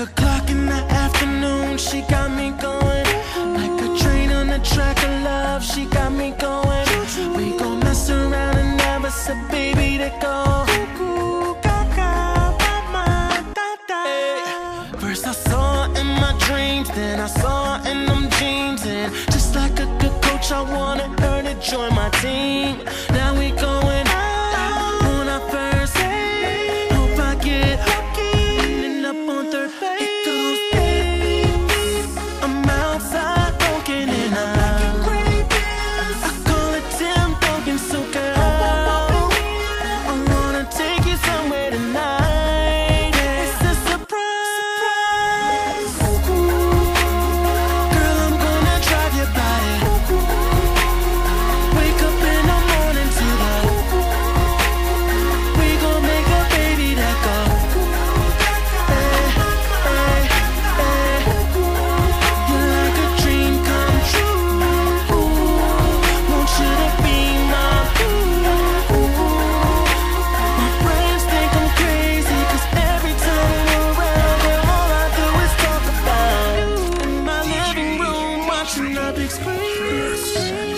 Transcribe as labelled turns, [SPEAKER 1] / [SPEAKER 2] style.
[SPEAKER 1] o'clock in the afternoon, she got me going. Like a train on the track of love, she got me going. We gon' mess around and never say, baby, to go. First I saw her in my dreams, then I saw her in them jeans, and just like a good coach, I wanted her to join my team. Now we gon' Yeah.